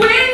win.